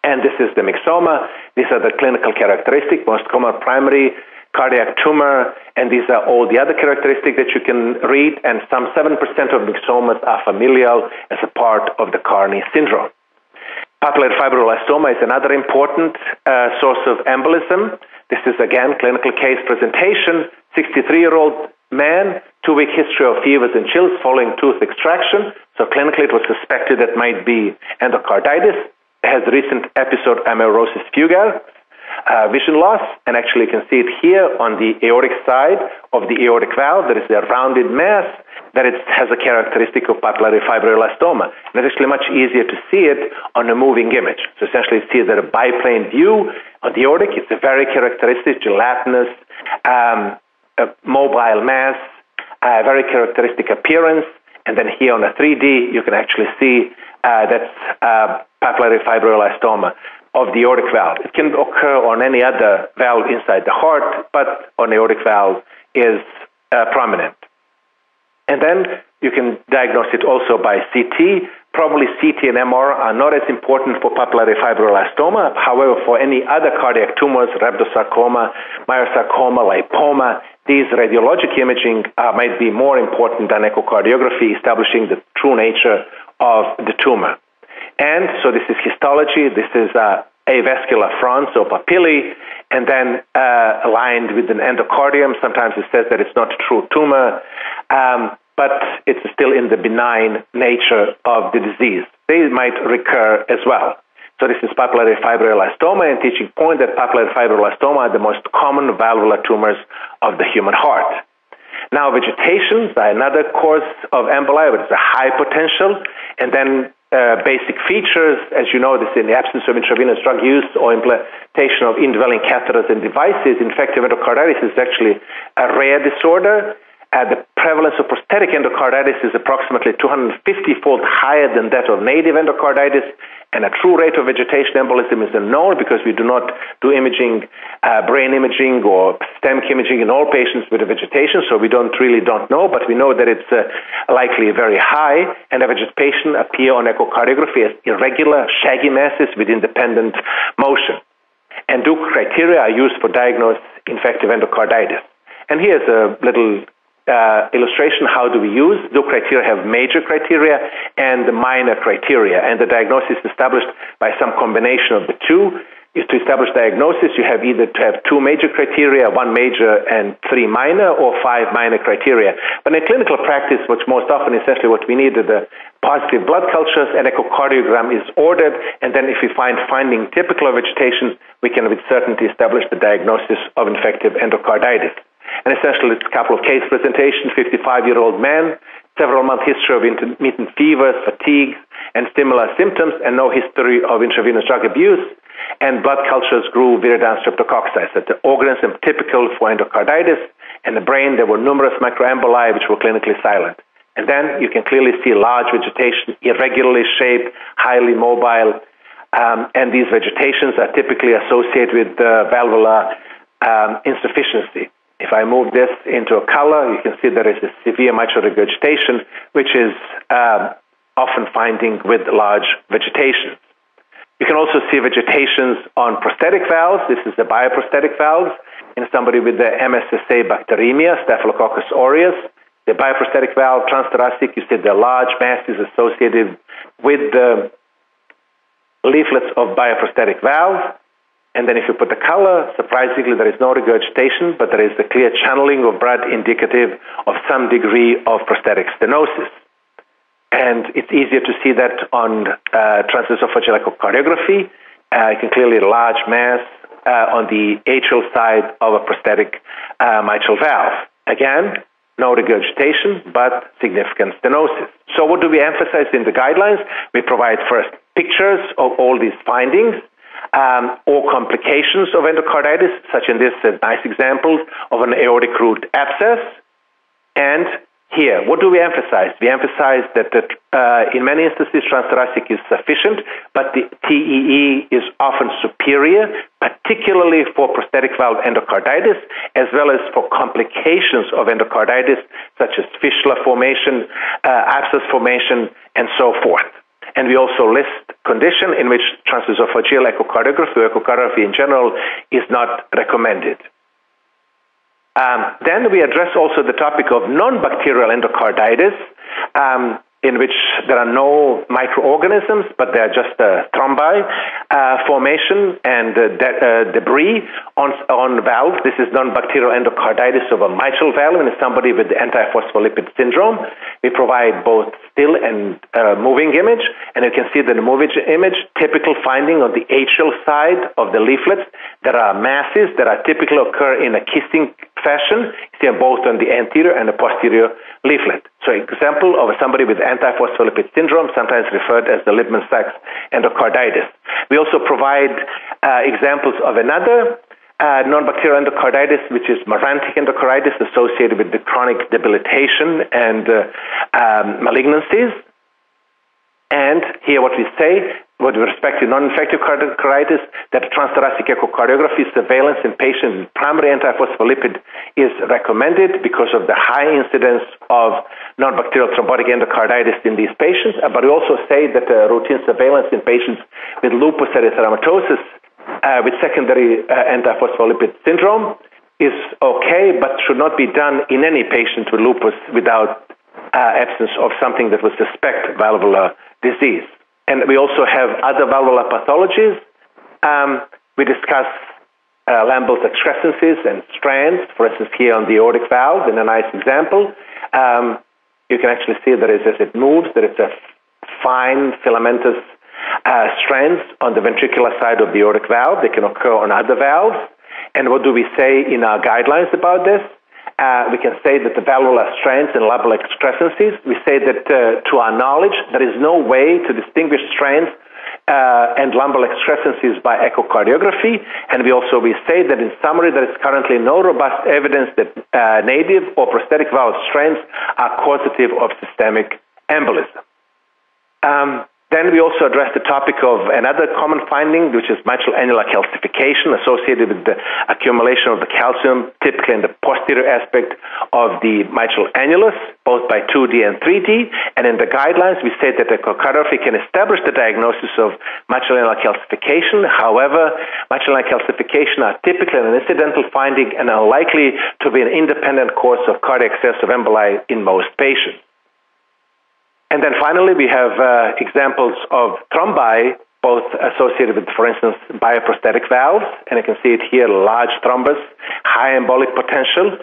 And this is the myxoma. These are the clinical characteristics, most common primary cardiac tumor, and these are all the other characteristics that you can read, and some 7% of myxomas are familial as a part of the Carney syndrome. Papillary fibroelastoma is another important uh, source of embolism. This is again clinical case presentation. 63-year-old man, two-week history of fevers and chills following tooth extraction. So clinically, it was suspected that might be endocarditis. Has recent episode amaurosis fugax uh, vision loss, and actually you can see it here on the aortic side of the aortic valve. There is a rounded mass that it has a characteristic of papillary fibroelastoma. And it's actually much easier to see it on a moving image. So essentially you see that a biplane view of the aortic. It's a very characteristic gelatinous um, mobile mass, a very characteristic appearance. And then here on a 3D, you can actually see uh, that's uh, papillary fibroelastoma of the aortic valve. It can occur on any other valve inside the heart, but on the aortic valve is uh, prominent. And then you can diagnose it also by CT. Probably CT and MR are not as important for papillary fibroelastoma. However, for any other cardiac tumors, rhabdosarcoma, myosarcoma, lipoma, these radiologic imaging uh, might be more important than echocardiography, establishing the true nature of the tumor. And so this is histology, this is uh, avascular front, so papillae, and then uh, aligned with an endocardium. Sometimes it says that it's not a true tumor, um, but it's still in the benign nature of the disease. They might recur as well. So this is papillary fibroelastoma and teaching point that papillary fibroelastoma are the most common valvular tumors of the human heart. Now, vegetations are another cause of emboli, but it's a high potential. And then uh, basic features. As you know, this in the absence of intravenous drug use or implantation of indwelling catheters and devices, infective endocarditis is actually a rare disorder. Uh, the prevalence of prosthetic endocarditis is approximately 250-fold higher than that of native endocarditis, and a true rate of vegetation embolism is unknown because we do not do imaging, uh, brain imaging or systemic imaging in all patients with a vegetation, so we don't really don't know, but we know that it's uh, likely very high, and the vegetation appear on echocardiography as irregular, shaggy masses with independent motion. And Duke criteria are used for diagnose infective endocarditis. And here's a little uh, illustration, how do we use? Duke criteria have major criteria and minor criteria? And the diagnosis is established by some combination of the two. Is to establish diagnosis, you have either to have two major criteria, one major and three minor, or five minor criteria. But in clinical practice, what's most often essentially what we need are the positive blood cultures, and echocardiogram is ordered, and then if we find finding typical of vegetation, we can with certainty establish the diagnosis of infective endocarditis. And essentially, it's a couple of case presentations 55 year old man, several month history of intermittent fevers, fatigue, and similar symptoms and no history of intravenous drug abuse. And blood cultures grew viridans streptococci, so the organism typical for endocarditis. In the brain, there were numerous microemboli which were clinically silent. And then you can clearly see large vegetation, irregularly shaped, highly mobile, um, and these vegetations are typically associated with uh, valvular um, insufficiency. If I move this into a color, you can see there is a severe mitral regurgitation, which is um, often finding with large vegetations. You can also see vegetations on prosthetic valves. This is the bioprosthetic valves in somebody with the MSSA bacteremia, Staphylococcus aureus. The bioprosthetic valve, transthoracic, you see the large masses associated with the leaflets of bioprosthetic valve. And then if you put the color, surprisingly, there is no regurgitation, but there is a clear channeling of blood indicative of some degree of prosthetic stenosis. And it's easier to see that on uh, transesophageal echocardiography. Uh, you can clearly large mass uh, on the atrial side of a prosthetic uh, mitral valve. Again, no regurgitation, but significant stenosis. So what do we emphasize in the guidelines? We provide first pictures of all these findings um, or complications of endocarditis, such in this uh, nice example of an aortic root abscess. And here, what do we emphasize? We emphasize that the, uh, in many instances transthoracic is sufficient, but the TEE is often superior, particularly for prosthetic valve endocarditis, as well as for complications of endocarditis, such as fistula formation, uh, abscess formation, and so forth. And we also list condition in which transesophageal echocardiography or echocardiography in general is not recommended. Um, then we address also the topic of non-bacterial endocarditis. Um, in which there are no microorganisms, but they are just uh, thrombi uh, formation and uh, de- uh, debris on, on valves. This is non-bacterial endocarditis of a mitral valve in somebody with antiphospholipid syndrome. We provide both still and uh, moving image, and you can see the moving image, typical finding on the atrial side of the leaflets. There are masses that are typically occur in a kissing fashion. See both on the anterior and the posterior leaflet. So example of somebody with antiphospholipid syndrome, sometimes referred as the Libman-Sacks endocarditis. We also provide uh, examples of another uh, non-bacterial endocarditis, which is marantic endocarditis associated with the chronic debilitation and uh, um, malignancies. And here what we say, with respect to non-infective carditis, that transthoracic echocardiography surveillance in patients with primary antiphospholipid is recommended because of the high incidence of non-bacterial thrombotic endocarditis in these patients. Uh, but we also say that uh, routine surveillance in patients with lupus erythematosus uh, with secondary uh, antiphospholipid syndrome is okay, but should not be done in any patient with lupus without uh, absence of something that would suspect valvular disease. And we also have other valvular pathologies. Um, we discuss uh, Lambl's excrescences and strands, for instance, here on the aortic valve in a nice example. Um, you can actually see that as it moves, that it's a fine filamentous uh, strands on the ventricular side of the aortic valve. They can occur on other valves. And what do we say in our guidelines about this? Uh, we can say that the valvular strands and Lambl excrescences, we say that uh, to our knowledge, there is no way to distinguish strands uh, and Lambl excrescences by echocardiography. And we also we say that in summary, there is currently no robust evidence that uh, native or prosthetic valve strands are causative of systemic embolism. Um, then we also address the topic of another common finding, which is mitral annular calcification associated with the accumulation of the calcium, typically in the posterior aspect of the mitral annulus, both by 2D and 3D. And in the guidelines, we say that echocardiography can establish the diagnosis of mitral annular calcification. However, mitral annular calcification are typically an incidental finding and are likely to be an independent cause of cardiac cess of emboli in most patients. And then finally, we have uh, examples of thrombi, both associated with, for instance, bioprosthetic valves, and you can see it here, large thrombus, high embolic potential,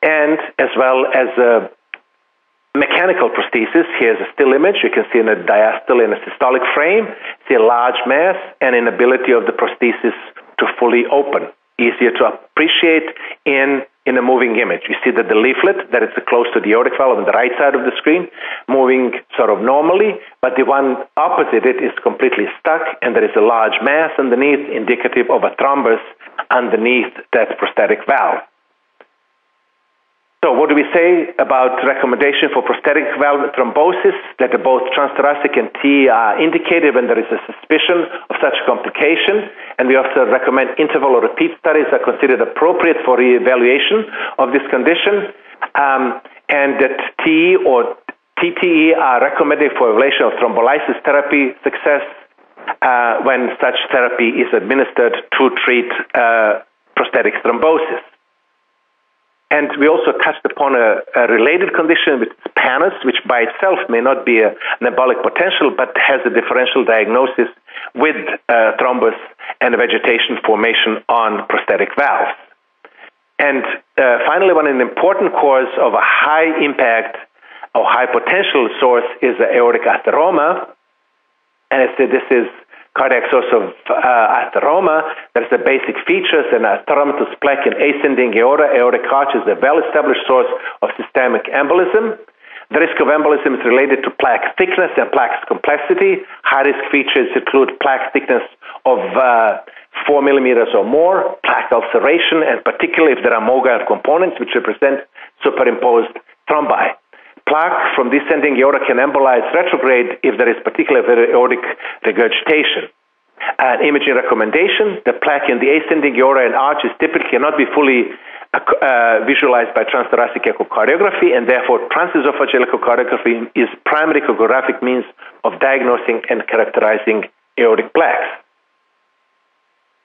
and as well as a mechanical prosthesis. Here's a still image. You can see in a diastole and a systolic frame, see a large mass and inability of the prosthesis to fully open. easier to appreciate in in a moving image. You see that the leaflet that is close to the aortic valve on the right side of the screen, moving sort of normally, but the one opposite it is completely stuck, and there is a large mass underneath, indicative of a thrombus underneath that prosthetic valve. So, what do we say about recommendation for prosthetic valve thrombosis? That both transthoracic and TE are indicated when there is a suspicion of such complication, and we also recommend interval or repeat studies are considered appropriate for evaluation of this condition, um, and that TE or TTE are recommended for evaluation of thrombolysis therapy success uh, when such therapy is administered to treat uh, prosthetic thrombosis. And we also touched upon a, a related condition with pannus, which by itself may not be a, an embolic potential, but has a differential diagnosis with uh, thrombus and vegetation formation on prosthetic valves. And uh, finally, one an important cause of a high impact or high potential source is aortic atheroma. And I said this is cardiac source of uh, atheroma. There's the basic features and atheromatous plaque in ascending aorta. Aortic arch is a well-established source of systemic embolism. The risk of embolism is related to plaque thickness and plaque complexity. High risk features include plaque thickness of uh, 4 millimeters or more, plaque ulceration, and particularly if there are mobile components which represent superimposed thrombi plaque from descending aorta can embolize retrograde if there is particular aortic regurgitation. An imaging recommendation, the plaque in the ascending aorta and arch is typically cannot be fully uh, uh, visualized by transthoracic echocardiography, and therefore transesophageal echocardiography is primary echographic means of diagnosing and characterizing aortic plaques.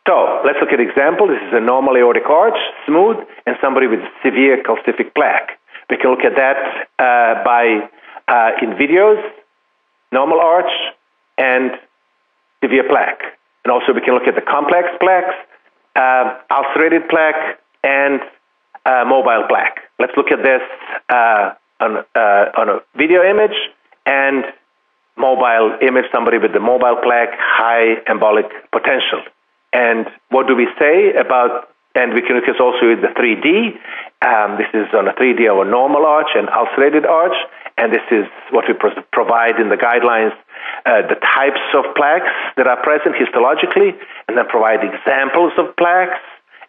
So let's look at example. This is a normal aortic arch, smooth, and somebody with severe calcific plaque. We can look at that uh, by uh, in videos, normal arch, and severe plaque. And also we can look at the complex plaques, uh, ulcerated plaque, and uh, mobile plaque. Let's look at this uh, on, uh, on a video image and mobile image, somebody with the mobile plaque, high embolic potential. And what do we say about and we can look at also with the 3D. Um, this is on a 3D of a normal arch and ulcerated arch, and this is what we pro- provide in the guidelines, uh, the types of plaques that are present histologically, and then provide examples of plaques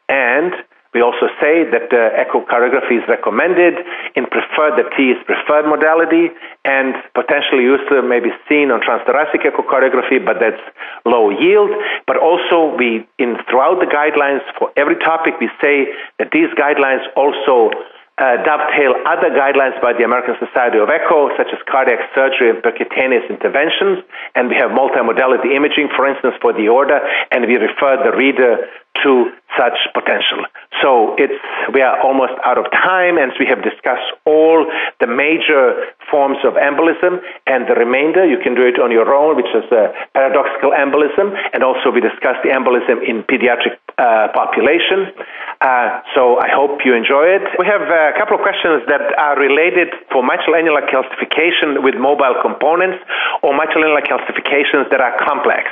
and we also say that uh, echocardiography is recommended in preferred, the T is preferred modality, and potentially used to maybe seen on transthoracic echocardiography, but that's low yield. But also, we in throughout the guidelines for every topic, we say that these guidelines also uh, dovetail other guidelines by the American Society of Echo, such as cardiac surgery and percutaneous interventions. And we have multimodality imaging, for instance, for the aorta, and we refer the reader to such potential. So it's we are almost out of time, and we have discussed all the major forms of embolism, and the remainder you can do it on your own, which is a paradoxical embolism, and also we discussed the embolism in pediatric uh, population. Uh, so I hope you enjoy it. We have a couple of questions that are related for mitral annular calcification with mobile components or mitral annular calcifications that are complex.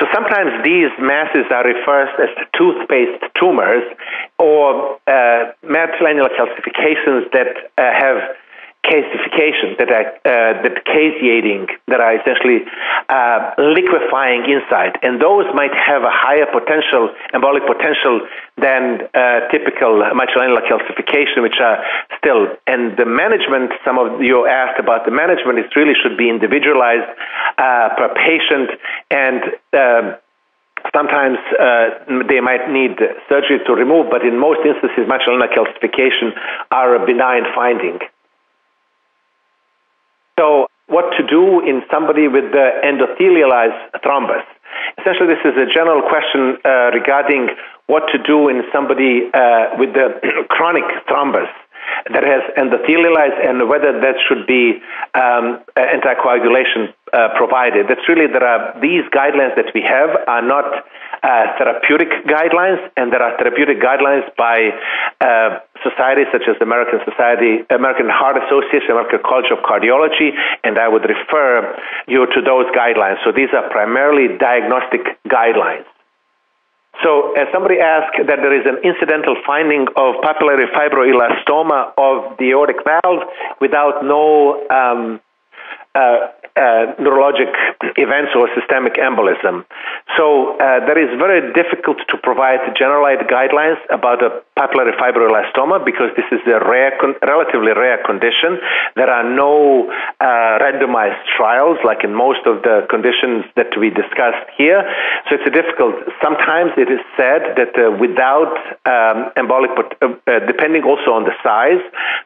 So sometimes these masses are referred as toothpaste tumors or uh, mitral annular calcifications that uh, have calcification that are uh, that caseating that are essentially uh, liquefying inside, and those might have a higher potential embolic potential than uh, typical mitral calcification, which are still. And the management, some of you asked about the management, it really should be individualized uh, per patient and. Um, sometimes uh, they might need surgery to remove, but in most instances, mitral calcification are a benign finding. So, what to do in somebody with the endothelialized thrombus? Essentially, this is a general question uh, regarding what to do in somebody uh, with the chronic thrombus that has endothelialized and whether that should be um, anticoagulation uh, provided. That's really there are these guidelines that we have are not uh, therapeutic guidelines, and there are therapeutic guidelines by uh, societies such as the American Society, American Heart Association, American College of Cardiology, and I would refer you to those guidelines. So these are primarily diagnostic guidelines. So, uh, somebody asked that there is an incidental finding of papillary fibroelastoma of the aortic valve without no um, uh, uh, neurologic events or systemic embolism. So uh, that is very difficult to provide generalized guidelines about a papillary fibroelastoma because this is a rare, con- relatively rare condition. There are no uh, randomized trials like in most of the conditions that we discussed here. So it's difficult. Sometimes it is said that uh, without um, embolic, uh, depending also on the size,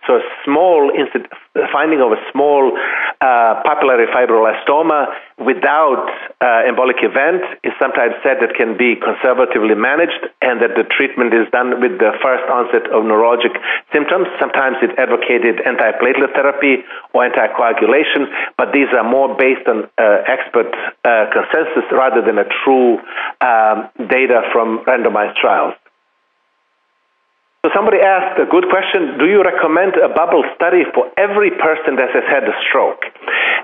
so a small incident, finding of a small papillary fibroelastoma without uh, embolic event is sometimes said that can be conservatively managed and that the treatment is done with the first onset of neurologic symptoms. Sometimes it advocated antiplatelet therapy or anticoagulation, but these are more based on uh, expert uh, consensus rather than a true um, data from randomized trials. So somebody asked a good question, do you recommend a bubble study for every person that has had a stroke?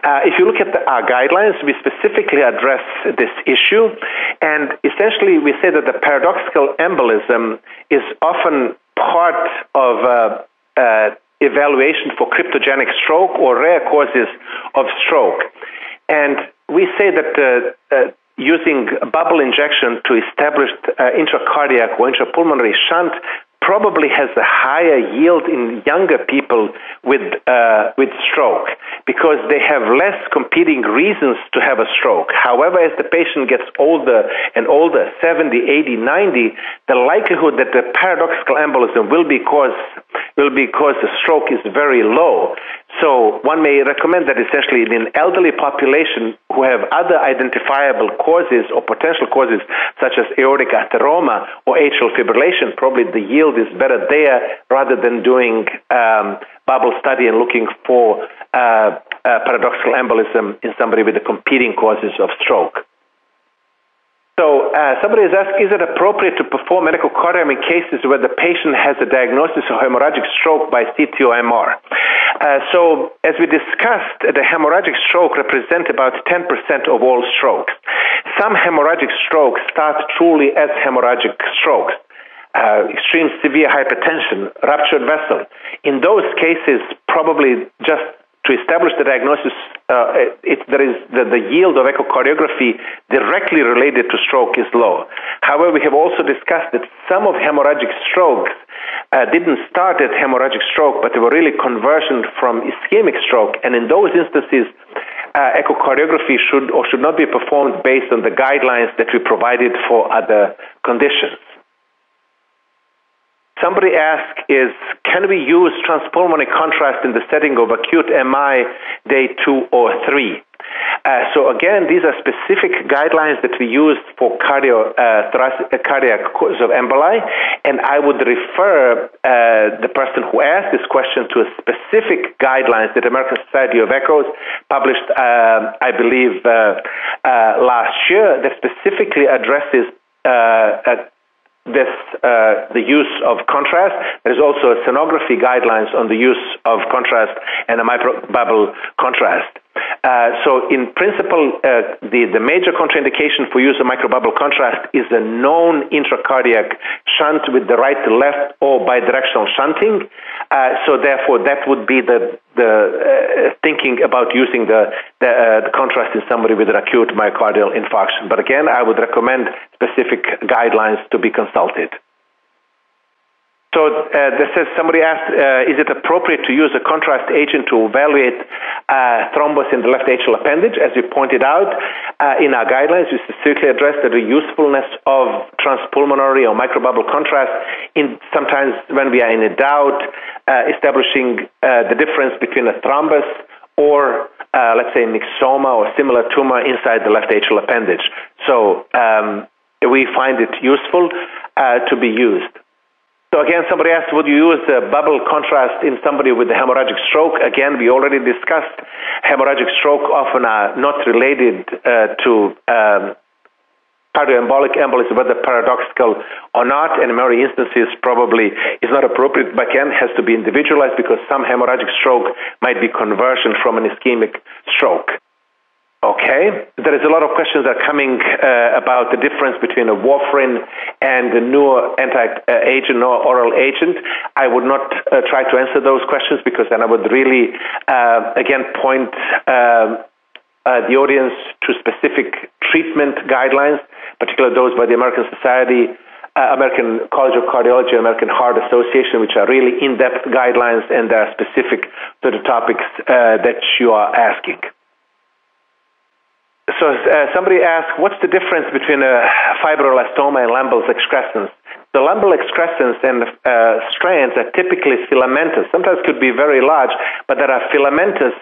Uh, if you look at the, our guidelines, we specifically address this issue, and essentially we say that the paradoxical embolism is often part of uh, uh, evaluation for cryptogenic stroke or rare causes of stroke. And we say that uh, using bubble injection to establish uh, intracardiac or intrapulmonary shunt probably has a higher yield in younger people with uh, with stroke because they have less competing reasons to have a stroke. However, as the patient gets older and older, 70, 80, 90, the likelihood that the paradoxical embolism will be caused will be caused a stroke is very low. So one may recommend that essentially in an elderly population who have other identifiable causes or potential causes such as aortic atheroma or atrial fibrillation, probably the yield is better there rather than doing um, bubble study and looking for uh, uh, paradoxical embolism in somebody with the competing causes of stroke. So uh, somebody has asked, is it appropriate to perform echocardiogram in cases where the patient has a diagnosis of hemorrhagic stroke by CT or MR? Uh, so as we discussed, the hemorrhagic stroke represents about 10% of all strokes. Some hemorrhagic strokes start truly as hemorrhagic strokes. Uh, extreme severe hypertension, ruptured vessel. In those cases, probably just to establish the diagnosis, uh, it, there is the, the, yield of echocardiography directly related to stroke is low. However, we have also discussed that some of hemorrhagic strokes uh, didn't start as hemorrhagic stroke, but they were really conversion from ischemic stroke, and in those instances, uh, echocardiography should or should not be performed based on the guidelines that we provided for other conditions. Somebody asked is, can we use transpulmonary contrast in the setting of acute MI day two or three? Uh, so again, these are specific guidelines that we use for cardio, uh, thoracic, uh, cardiac cause of emboli, and I would refer uh, the person who asked this question to a specific guidelines that American Society of Echoes published, uh, I believe, uh, last year that specifically addresses this uh, the use of contrast. There's also a sonography guidelines on the use of contrast and a microbubble contrast. Uh, so, in principle, uh, the, the major contraindication for use of microbubble contrast is a known intracardiac shunt with the right to left or bidirectional shunting. Uh, so, therefore, that would be the, the uh, thinking about using the, the, uh, the, contrast in somebody with an acute myocardial infarction. But again, I would recommend specific guidelines to be consulted. So uh, this says somebody asked, uh, is it appropriate to use a contrast agent to evaluate uh, thrombus in the left atrial appendage? As we pointed out uh, in our guidelines, we specifically address the usefulness of transpulmonary or microbubble contrast in sometimes when we are in a doubt uh, establishing uh, the difference between a thrombus or let's say myxoma or similar tumor inside the left atrial appendage. So um, we find it useful to be used. So again, somebody asked, would you use the bubble contrast in somebody with a hemorrhagic stroke? Again, we already discussed hemorrhagic stroke often are not related uh, to um, cardioembolic embolism, whether paradoxical or not, and in many instances probably is not appropriate, but again has to be individualized because some hemorrhagic stroke might be conversion from an ischemic stroke. Okay, there is a lot of questions that are coming uh, about the difference between a warfarin and a newer anti-agent or oral agent. I would not uh, try to answer those questions because then I would really, uh, again, point um, uh, the audience to specific treatment guidelines, particularly those by the American Society, uh, American College of Cardiology, American Heart Association, which are really in-depth guidelines and they are specific to the topics uh, that you are asking. So uh, somebody asked, what's the difference between a fibroelastoma and Lambl's excrescence? The Lambel excrescence and uh, strands are typically filamentous. Sometimes could be very large, but there are filamentous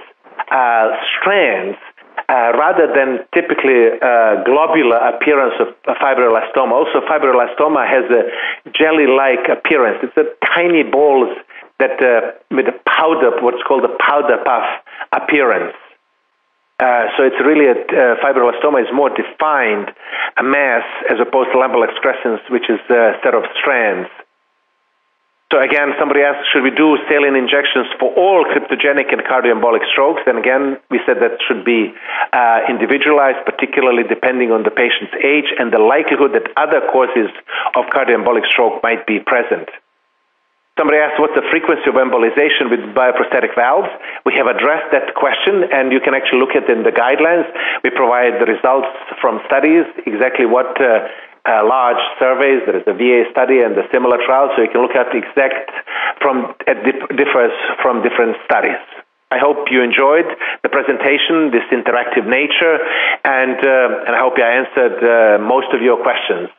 uh, strands uh, rather than typically uh, globular appearance of fibroelastoma. Also, fibroelastoma has a jelly-like appearance. It's a tiny balls that uh, with a powder, what's called a powder puff appearance. Uh, so it's really a uh, fibroelastoma is more defined a mass as opposed to Lambl excrescence, which is a set of strands. So again, somebody asked, should we do saline injections for all cryptogenic and cardioembolic strokes? And again, we said that should be uh, individualized, particularly depending on the patient's age and the likelihood that other causes of cardioembolic stroke might be present. Somebody asked what's the frequency of embolization with bioprosthetic valves. We have addressed that question, and you can actually look at in the guidelines. We provide the results from studies, exactly what uh, uh, large surveys. There is a VA study and the similar trial, so you can look at the exact from it differs from different studies. I hope you enjoyed the presentation, this interactive nature, and uh, and I hope I answered uh, most of your questions.